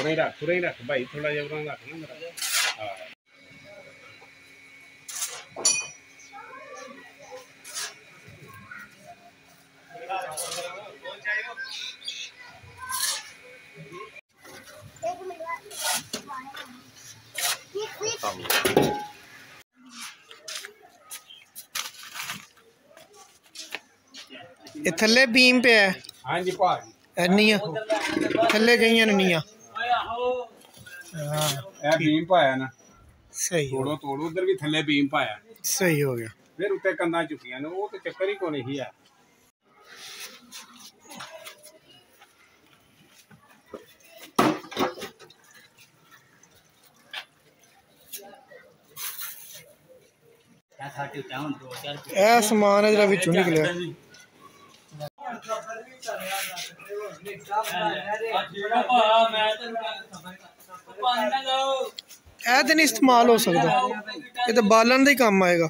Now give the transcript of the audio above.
थोड़ा ही रख थोड़ा ही रख भाई थोड़ा रख ना मेरा। थले बीम पे है। हाँ जी थले गई नीया ਇਹ ਬੀਮ ਪਾਇਆ ਨਾ ਸਹੀ ਹੋ ਤੋੜੋ ਤੋੜੋ ਉਧਰ ਵੀ ਥੱਲੇ ਬੀਮ ਪਾਇਆ ਸਹੀ ਹੋ ਗਿਆ ਫਿਰ ਉੱਤੇ ਕੰਨਾਂ ਚੁੱਕੀਆਂ ਨੇ ਉਹ ਤੇ ਚੱਕਰ ਹੀ ਕੋਈ ਨਹੀਂ ਆ ਇਹ ਸਮਾਨ ਹੈ ਜਿਹੜਾ ਵਿੱਚੋਂ ਨਿਕਲਿਆ ਇਹ ਤੇ ਨਹੀਂ ਇਸਤੇਮਾਲ ਹੋ ਸਕਦਾ। ਇਹ ਤਾਂ ਬਾਲਣ ਦਾ ਹੀ ਕੰਮ ਆਏਗਾ।